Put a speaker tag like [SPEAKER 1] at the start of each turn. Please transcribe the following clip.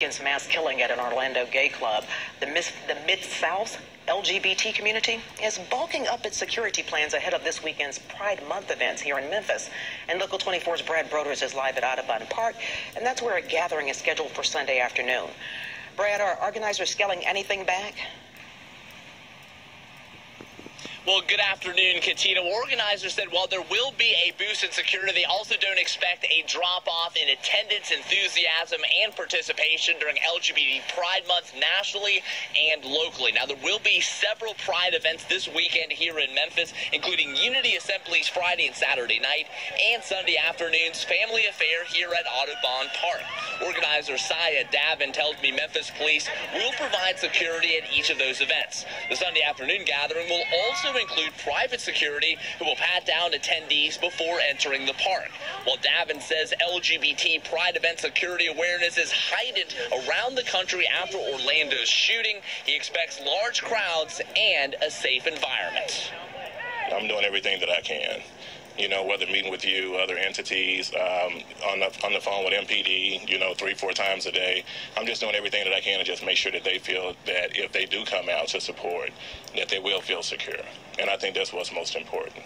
[SPEAKER 1] Against mass killing at an Orlando gay club, the, the Mid South LGBT community is bulking up its security plans ahead of this weekend's Pride Month events here in Memphis. And Local 24's Brad Broders is live at Audubon Park, and that's where a gathering is scheduled for Sunday afternoon. Brad, are organizers scaling anything back?
[SPEAKER 2] Well, good afternoon, Katina. Organizers said while there will be a boost in security, they also don't expect a drop off in attendance, enthusiasm, and participation during LGBT Pride Month nationally and locally. Now, there will be several Pride events this weekend here in Memphis, including Unity Assemblies Friday and Saturday night, and Sunday afternoon's family affair here at Audubon Park. Organizer Saya Davin tells me Memphis police will provide security at each of those events. The Sunday afternoon gathering will also include private security who will pat down attendees before entering the park. While Davin says LGBT Pride event security awareness is heightened around the country after Orlando's shooting, he expects large crowds and a safe environment.
[SPEAKER 3] I'm doing everything that I can you know, whether meeting with you, other entities, um, on, the, on the phone with MPD, you know, three, four times a day. I'm just doing everything that I can to just make sure that they feel that if they do come out to support, that they will feel secure. And I think that's what's most important.